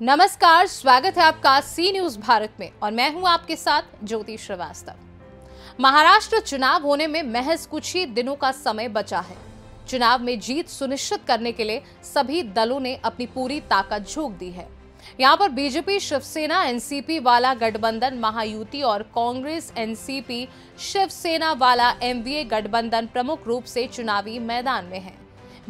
नमस्कार, स्वागत है आपका सी न्यूज़ भारत में और मैं हूँ आपके साथ ज्योति श्रीवास्तव। महाराष्ट्र चुनाव होने में महज कुछ ही दिनों का समय बचा है। चुनाव में जीत सुनिश्चित करने के लिए सभी दलों ने अपनी पूरी ताकत झोंक दी है। यहाँ पर बीजेपी, शिवसेना, एनसीपी वाला गठबंधन महायुति और कांग्रेस, एनसीपी, शिवसेना वाला एमवीए गठबंधन प्रमुख रूप से चुनावी मैदान में है।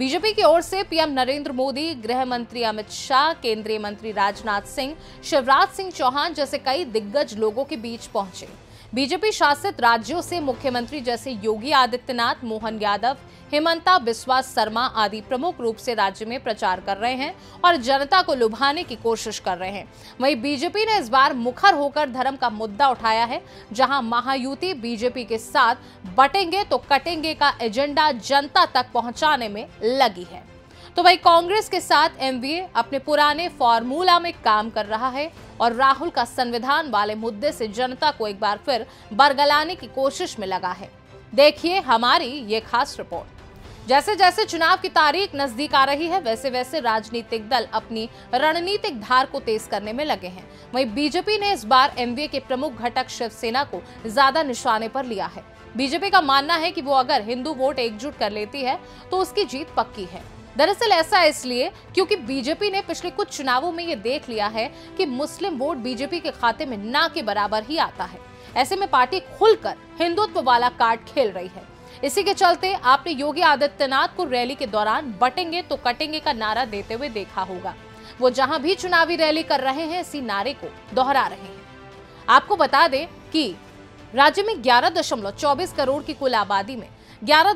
बीजेपी की ओर से पीएम नरेंद्र मोदी, गृह मंत्री अमित शाह, केंद्रीय मंत्री राजनाथ सिंह, शिवराज सिंह चौहान जैसे कई दिग्गज लोगों के बीच पहुँचे। बीजेपी शासित राज्यों से मुख्यमंत्री जैसे योगी आदित्यनाथ, मोहन यादव, हिमंता बिस्वा शर्मा आदि प्रमुख रूप से राज्य में प्रचार कर रहे हैं और जनता को लुभाने की कोशिश कर रहे हैं। वहीं बीजेपी ने इस बार मुखर होकर धर्म का मुद्दा उठाया है, जहाँ महायुति बीजेपी के साथ बटेंगे तो कटेंगे का एजेंडा जनता तक पहुँचाने में लगी है। तो वही कांग्रेस के साथ एमवीए अपने पुराने फॉर्मूला में काम कर रहा है और राहुल का संविधान वाले मुद्दे से जनता को एक बार फिर बरगलाने की कोशिश में लगा है। देखिए हमारी ये खास रिपोर्ट। जैसे जैसे चुनाव की तारीख नज़दीक आ रही है वैसे वैसे राजनीतिक दल अपनी रणनीतिक धार को तेज करने में लगे हैं। वहीं बीजेपी ने इस बार एमवीए के प्रमुख घटक शिवसेना को ज़्यादा निशाने पर लिया है। बीजेपी का मानना है कि वो अगर हिंदू वोट एकजुट कर लेती है तो उसकी जीत पक्की है। दरअसल ऐसा इसलिए क्योंकि बीजेपी ने पिछले कुछ चुनावों में ये देख लिया है कि मुस्लिम वोट बीजेपी के खाते में ना के बराबर ही आता है। ऐसे में पार्टी खुलकर हिंदुत्व वाला कार्ड खेल रही है। इसी के चलते आपने योगी आदित्यनाथ को रैली के दौरान बटेंगे तो कटेंगे का नारा देते हुए देखा होगा। वो जहाँ भी चुनावी रैली कर रहे हैं, इसी नारे को दोहरा रहे हैं। आपको बता दें कि राज्य में ग्यारह दशमलव चौबीस करोड़ की कुल आबादी में ग्यारह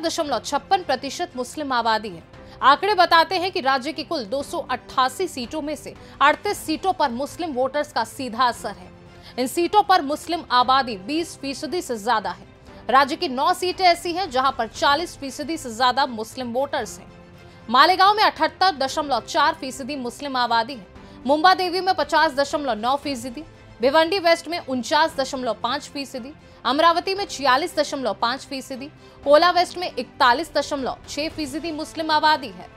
प्रतिशत मुस्लिम आबादी है। आंकड़े बताते हैं कि राज्य की कुल 288 सीटों में से 38 सीटों पर मुस्लिम वोटर्स का सीधा असर है। इन सीटों पर मुस्लिम आबादी 20 फ़ीसदी से ज़्यादा है। राज्य की नौ सीटें ऐसी हैं जहाँ पर 40 फ़ीसदी से ज़्यादा मुस्लिम वोटर्स हैं। मालेगांव में अठहत्तर दशमलव चार फ़ीसदी मुस्लिम आबादी है। मुंबा देवी में पचास दशमलव नौ फ़ीसदी भिवंडी वेस्ट में उनचास दशमलव पाँच फ़ीसदी, अमरावती में छियालीस दशमलव पाँच फ़ीसदी, कोला वेस्ट में इकतालीस दशमलव छह फ़ीसदी मुस्लिम आबादी है।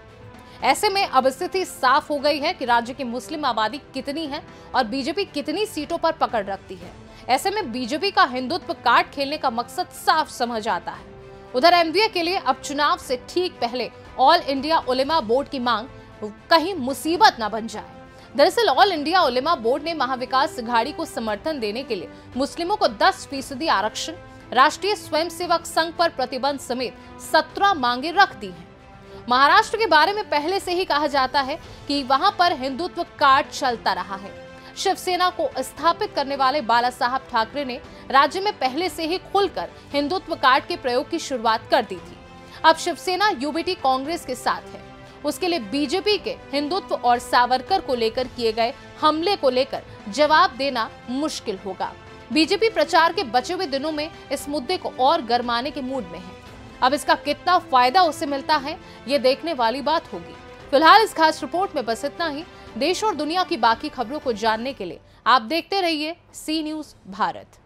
ऐसे में अब स्थिति साफ़ हो गई है कि राज्य की मुस्लिम आबादी कितनी है और बीजेपी कितनी सीटों पर पकड़ रखती है। ऐसे में बीजेपी का हिंदुत्व कार्ड खेलने का मकसद साफ़ समझ आता है। उधर एमवीए के लिए अब चुनाव से ठीक पहले ऑल इंडिया ओलेमा बोर्ड की मांग कहीं मुसीबत न बन जाए। दरअसल ऑल इंडिया ओलेमा बोर्ड ने महाविकास घाड़ी को समर्थन देने के लिए मुस्लिमों को 10 फ़ीसदी आरक्षण, राष्ट्रीय स्वयंसेवक संघ पर प्रतिबंध समेत 17 मांगे रख दी हैं। महाराष्ट्र के बारे में पहले से ही कहा जाता है कि वहाँ पर हिंदुत्व कार्ड चलता रहा है। शिवसेना को स्थापित करने वाले बाला साहब ठाकरे ने राज्य में पहले से ही खुलकर हिंदुत्व कार्ड के प्रयोग की शुरुआत कर दी थी। अब शिवसेना, यूबीटी कांग्रेस के साथ है। उसके लिए बीजेपी के हिंदुत्व और सावरकर को लेकर किए गए हमले को लेकर जवाब देना मुश्किल होगा। बीजेपी प्रचार के बचे हुए दिनों में इस मुद्दे को और गरमाने के मूड में है। अब इसका कितना फ़ायदा उसे मिलता है, ये देखने वाली बात होगी। फ़िलहाल इस खास रिपोर्ट में बस इतना ही। देश और दुनिया की बाकी खबरों को जानने के लिए आप देखते रहिए सी न्यूज़ भारत।